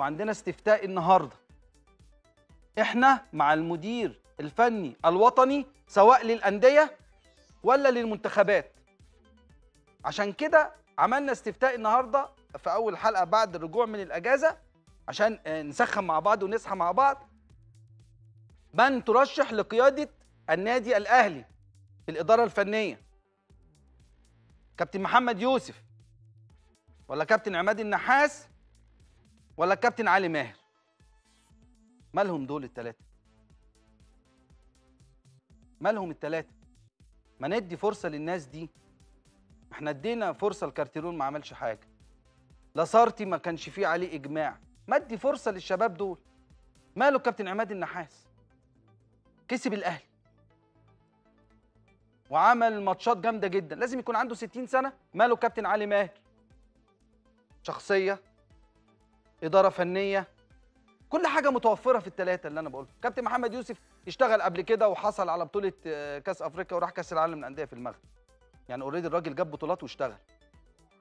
وعندنا استفتاء النهارده. إحنا مع المدير الفني الوطني سواء للأندية ولا للمنتخبات. عشان كده عملنا استفتاء النهارده في أول حلقة بعد الرجوع من الأجازة عشان آه، نسخن مع بعض ونصحى مع بعض. من ترشح لقيادة النادي الأهلي في الإدارة الفنية؟ كابتن محمد يوسف ولا كابتن عماد النحاس ولا كابتن علي ماهر؟ مالهم دول الثلاثه مالهم الثلاثه ما ندي فرصة للناس دي. إحنا ادينا فرصة لكارتيرون ما عملش حاجة. لاسارتي ما كانش فيه عليه إجماع. ما ادي فرصة للشباب دول. ماله كابتن عماد النحاس؟ كسب الأهلي. وعمل ماتشات جامدة جدا. لازم يكون عنده 60 سنة. ماله كابتن علي ماهر؟ شخصية. إدارة فنية كل حاجة متوفرة في الثلاثه اللي أنا بقولهم. كابتن محمد يوسف اشتغل قبل كده وحصل على بطولة آه، كأس أفريقيا وراح كأس العالم للأندية في المغرب. يعني اوريدي الراجل جاب بطولات واشتغل.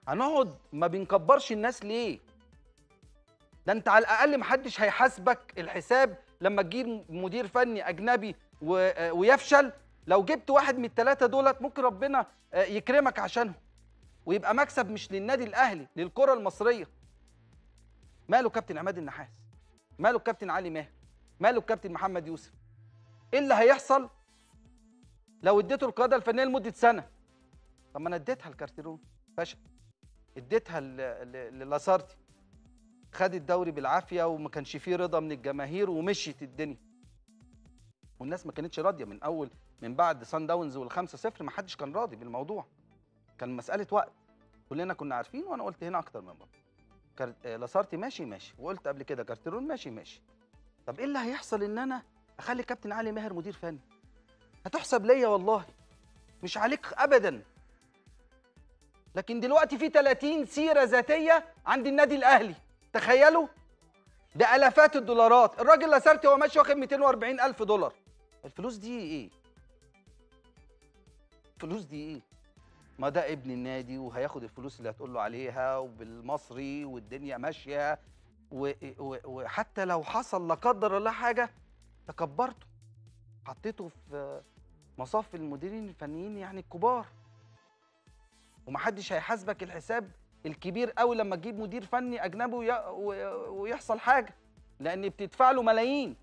هنقعد ما بنكبرش الناس ليه؟ ده أنت على الأقل محدش هيحاسبك الحساب لما تجيب مدير فني أجنبي آه، ويفشل. لو جبت واحد من الثلاثه دولت ممكن ربنا آه، يكرمك عشانهم. ويبقى مكسب مش للنادي الأهلي للكرة المصرية. ماله كابتن عماد النحاس؟ ماله الكابتن علي ماهر؟ ماله الكابتن محمد يوسف؟ إيه اللي هيحصل لو اديته القيادة الفنية لمدة سنة؟ طب ما أنا اديتها لكارتيرون فشل. اديتها للاسارتي. خد الدوري بالعافية وما كانش فيه رضا من الجماهير ومشيت الدنيا. والناس ما كانتش راضية من أول من بعد صن داونز والخمسة صفر ما حدش كان راضي بالموضوع. كان مسألة وقت. كلنا كنا عارفين وأنا قلت هنا أكتر من مرة. كار... آه، لاسارتي ماشي ماشي. وقلت قبل كده كارتيرون ماشي ماشي. طب إيه اللي هيحصل إن أنا أخلي كابتن علي ماهر مدير فني؟ هتحسب ليا والله. مش عليك ابدا. لكن دلوقتي في 30 سيرة ذاتية عند النادي الأهلي. تخيلوا؟ ده ألافات الدولارات. الراجل لاسارتي هو ماشي واخد 240 ألف دولار. الفلوس دي إيه؟ الفلوس دي إيه؟ ما ده ابن النادي وهياخد الفلوس اللي هتقول له عليها وبالمصري والدنيا ماشية. وحتى لو حصل لا قدر الله حاجة تكبرته. حطيته في مصاف المديرين الفنيين يعني الكبار. ومحدش هيحاسبك الحساب الكبير قوي لما تجيب مدير فني أجنبي ويحصل حاجة لأن بتدفع له ملايين.